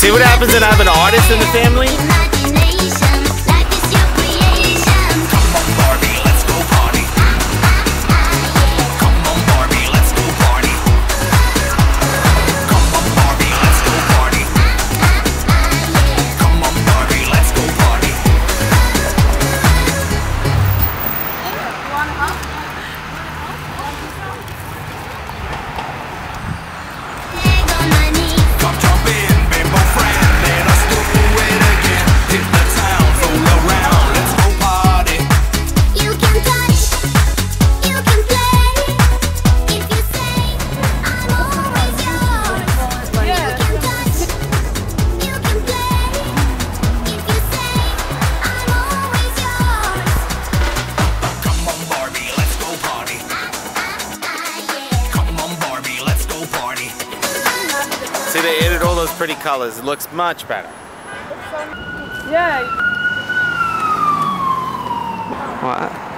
See what happens when I have an artist in the family? See, they added all those pretty colors. It looks much better. Yeah. What?